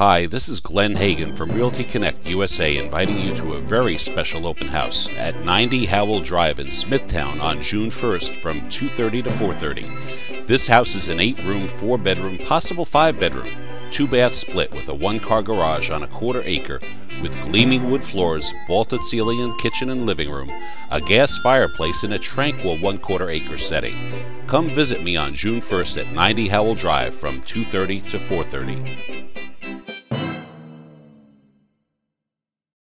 Hi, this is Glen Hagen from Realty Connect USA inviting you to a very special open house at 90 Howell Drive in Smithtown on June 1st from 2:30 to 4:30. This house is an 8-room, 4-bedroom, possible 5-bedroom, 2-bath split with a 1-car garage on a quarter acre with gleaming wood floors, vaulted ceiling in kitchen and living room, a gas fireplace in a tranquil 1 quarter acre setting. Come visit me on June 1st at 90 Howell Drive from 2:30 to 4:30.